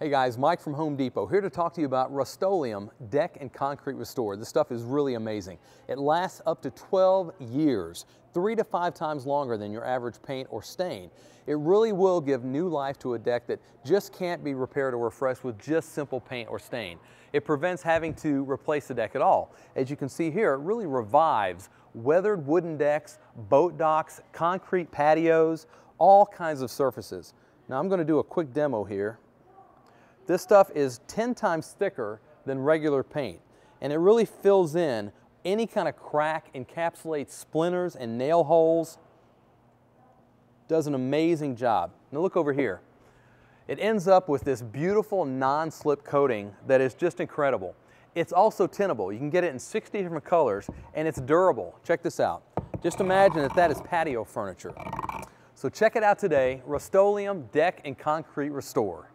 Hey guys, Mike from Home Depot here to talk to you about Rust-Oleum Deck and Concrete Restore. This stuff is really amazing. It lasts up to 12 years, three to five times longer than your average paint or stain. It really will give new life to a deck that just can't be repaired or refreshed with just simple paint or stain. It prevents having to replace the deck at all. As you can see here, it really revives weathered wooden decks, boat docks, concrete patios, all kinds of surfaces. Now I'm going to do a quick demo here. This stuff is 10 times thicker than regular paint and it really fills in any kind of crack, encapsulates splinters and nail holes. Does an amazing job. Now look over here. It ends up with this beautiful non-slip coating that is just incredible. It's also tintable. You can get it in 60 different colors and it's durable. Check this out. Just imagine that that is patio furniture. So check it out today, Rust-Oleum Deck and Concrete Restore.